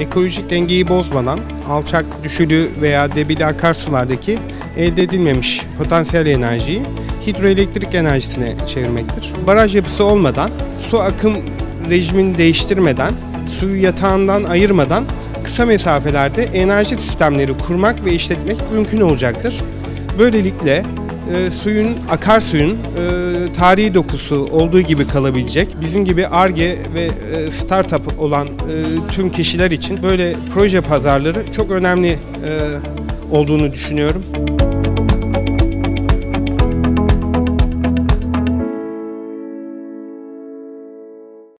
ekolojik dengeyi bozmadan alçak düşülü veya debili akarsulardaki elde edilmemiş potansiyel enerjiyi hidroelektrik enerjisine çevirmektir. Baraj yapısı olmadan, su akım rejimini değiştirmeden, suyu yatağından ayırmadan kısa mesafelerde enerji sistemleri kurmak ve işletmek mümkün olacaktır. Böylelikle e, suyun, akarsuyun e, tarihi dokusu olduğu gibi kalabilecek. Bizim gibi ARGE ve e, startup olan e, tüm kişiler için böyle proje pazarları çok önemli e, olduğunu düşünüyorum.